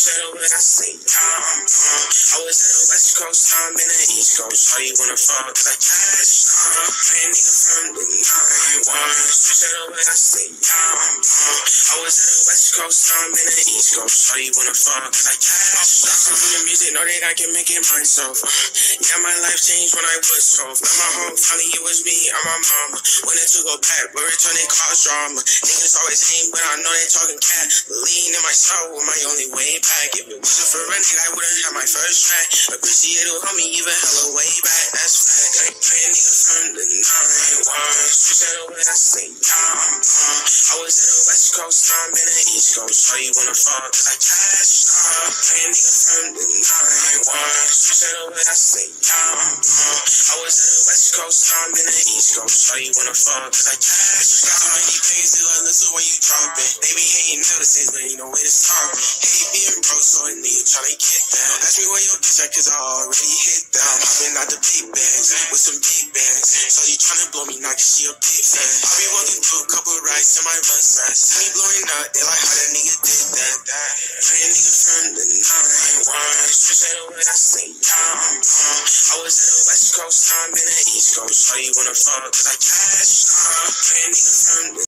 It over, I say, yeah, I'm on. I was at the West Coast, I'm in the East Coast. How you wanna? Cause uh, I cash, uh, nigga from the 9-1. Switch it over, I say, yeah. I was at the West Coast, now I'm in the East Coast. You wanna? Cause I cash, listen to the music, know that I can make it myself. Uh, yeah, my life changed when I was 12. Now my home, finally it was me and my mama. Wanted to go back, but returning caused drama. Niggas always hate, but I know they talking cat. Lean in my soul, my only way back. If it wasn't for running, I wouldn't have my first track. Appreciate it, homie, even hella way back. That's that over, I say, yeah, I'm. I was at the West Coast, now I'm in the East Coast. How you wanna? Cause um, I cash up. Praying nigga from the nine one. Switch that I say, yeah, I'm. I was at the West Coast, now I'm in the East Coast. How you wanna? Cause I cash Got be hating ever since, but ain't no way to stop me. Hate being broke, so a nigga tryna get down. Ask me where your bitch at, cause I already hit down. Hopping out the big bags with some big bags. So you tryna blow me now, cause she a big fan. I be walking through a couple rides in my bus fast. See me blowing up, they like how that nigga did that. Praying nigga from the 9-1. Switch that over, I say, yeah, I'm. I was at the West Coast, now I'm in the East Coast. How you wanna fall? Cause I cash up. Praying nigga from the